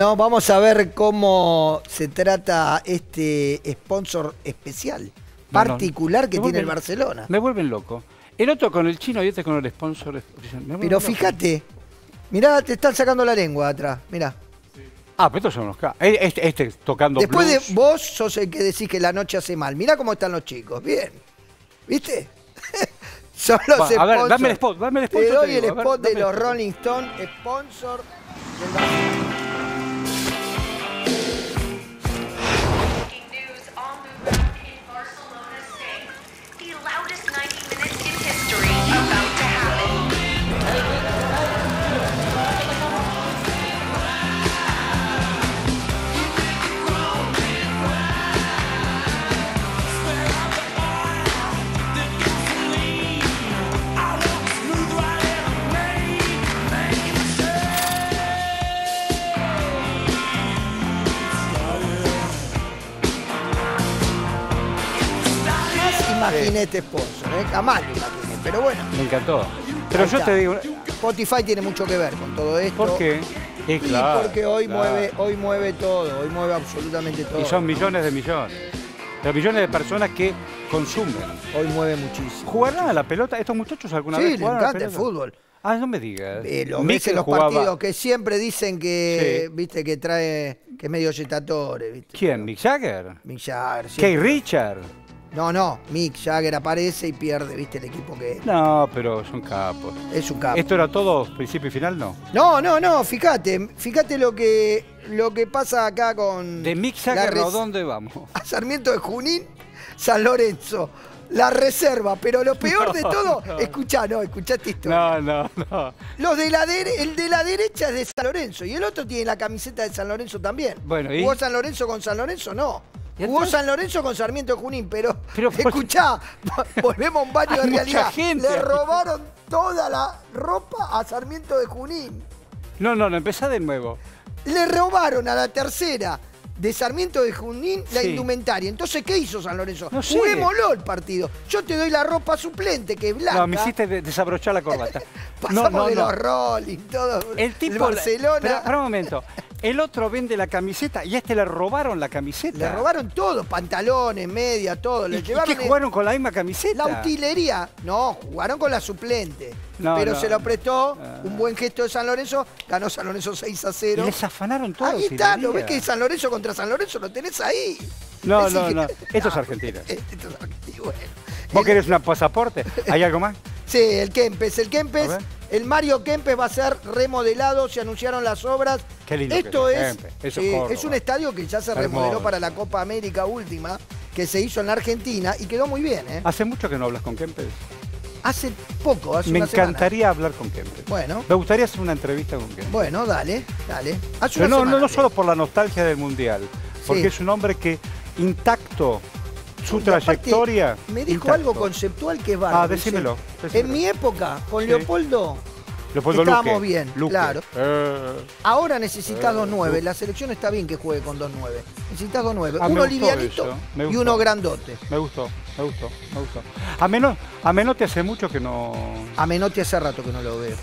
No, vamos a ver cómo se trata este sponsor especial, No, no, particular que tiene el Barcelona. Me vuelven loco. El otro con el chino y este con el sponsor. Pero fíjate, mirá, te están sacando la lengua atrás, mirá. Ah, pero estos son los K. Este, este tocando Después blues. de vos sos el que decís que la noche hace mal. Mirá cómo están los chicos, bien. ¿Viste? Son los Va, a ver, dame el spot, dame el spot, Te doy el ver, spot de los. Rolling Stones, sponsor del Barcelona. Imaginé este sponsor, ¿eh? jamás lo imaginé. Pero bueno, Me encantó. Pero yo te digo. Spotify tiene mucho que ver con todo esto. ¿Por qué? Y claro, porque hoy claro. mueve, hoy mueve todo, hoy mueve absolutamente todo. Y son millones de millones. Pero millones de personas que consumen. Hoy mueve muchísimo. ¿Jugarán a la pelota? ¿Estos muchachos alguna Sí, vez jugaron a la encanta el fútbol. Ah, no me digas. Eh, los ves en los jugaba- partidos que siempre dicen que, Sí. viste, que trae, que es medio yetatore, viste. ¿Quién? ¿Mick Jagger? Mick Jagger. ¿Kay siempre. Richard? No, no, Mick Jagger aparece y pierde, viste, el equipo que es. No, pero son capos. Es un capo. ¿Esto era todo principio y final? No. No, no, no, fíjate, fíjate lo que, lo que pasa acá con... De Mick Jagger, ¿a dónde vamos? a Sarmiento de Junín, San Lorenzo. La reserva, pero lo peor de todo, no. escuchá, no, escuchá esta historia. No, no, no. Los de la dere- el de la derecha es de San Lorenzo y el otro tiene la camiseta de San Lorenzo también. Bueno, ¿y? ¿Jugó San Lorenzo con San Lorenzo? No. ¿Y Jugó? San Lorenzo con Sarmiento de Junín, pero, Pero por- escuchá, vo- volvemos a un baño de realidad. gente Le robaron toda la ropa a Sarmiento de Junín. No, no, no, empezá de nuevo. Le robaron a la tercera de Sarmiento de Junín la Sí. indumentaria. Entonces, ¿qué hizo San Lorenzo? No sé. Juguémoslo el partido. Yo te doy la ropa suplente, que es blanca. No, me hiciste de- desabrochar la corbata. Pasamos no, no, de los Rolling, todo. El tipo. Barcelona. Pero, para un momento. El otro vende la camiseta y a este le robaron la camiseta. Le robaron todo, pantalones, media, todo. ¿Y, Le y llevaron qué jugaron con la misma camiseta? la utilería. No, jugaron con la suplente. No, pero no. se lo prestó. Ah. Un buen gesto de San Lorenzo. Ganó San Lorenzo 6 a Y 0. les afanaron todo. Ahí está, lo ves que San Lorenzo contra San Lorenzo lo tenés ahí. No, no, no. Esto es Argentina. Esto es Argentina, bueno. ¿Vos querés un pasaporte? ¿Hay algo más? Sí, el Kempes. El Kempes, el Mario Kempes va a ser remodelado, se anunciaron las obras. Qué lindo Esto que es eh, Córdoba. es un estadio que ya se Hermoso. remodeló para la Copa América última, que se hizo en la Argentina y quedó muy bien. ¿eh? Hace mucho que no hablas con Kempes. Hace poco, hace Me una semana. encantaría hablar con Kempes. Bueno, Me gustaría hacer una entrevista con Kempes. bueno, dale, dale. Hace Pero una no, semana, no solo por la nostalgia del Mundial, porque Sí. es un hombre que intacto su aparte, trayectoria. Me dijo intacto. algo conceptual que es bárbaro. Ah, decímelo. En mi época, con Sí. Leopoldo estábamos Luque, bien, Luque. claro. Eh, ahora necesitas Eh, dos nueve. uh. La selección está bien que juegue con dos nueve. Necesitas dos nueve. Ah, Uno livianito y uno grandote. me gustó, me gustó, me gustó. A menos, a Menotti hace mucho que no. A Menotti hace rato que no lo veo.